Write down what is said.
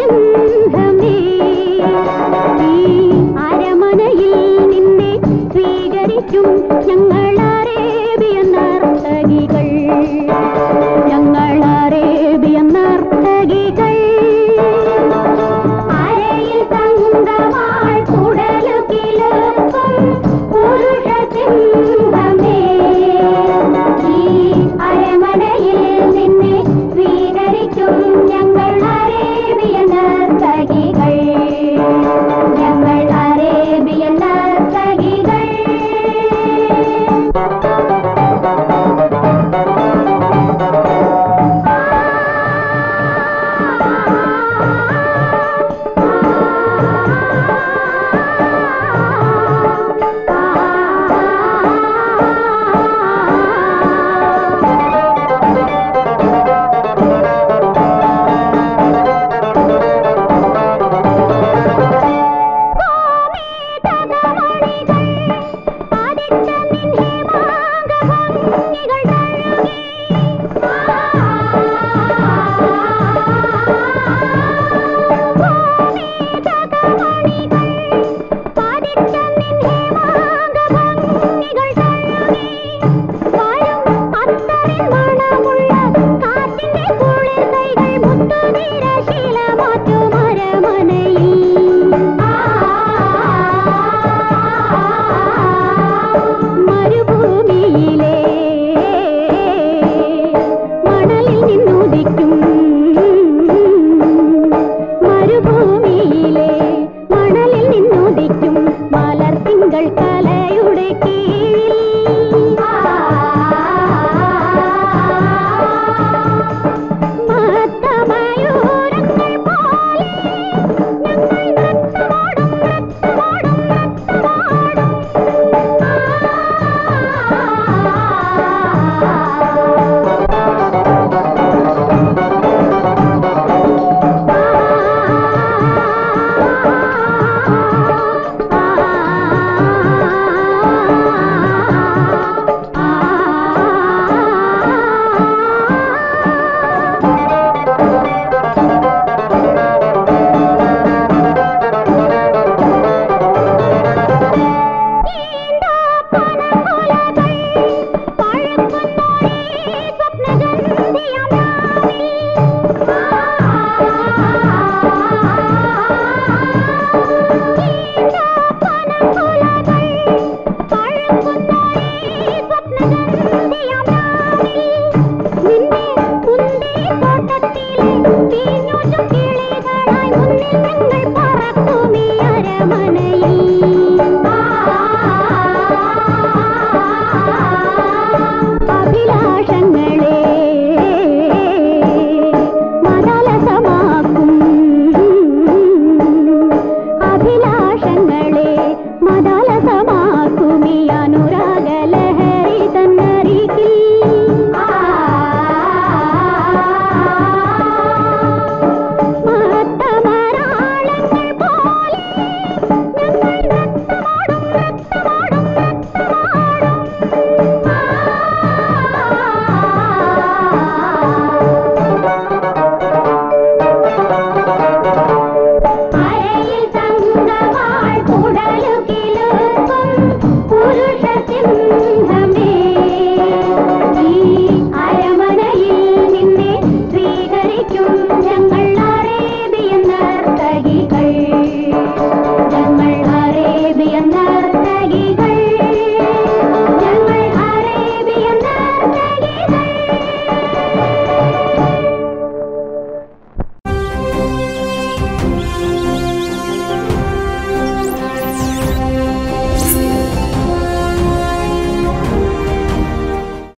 Kim అల్లాను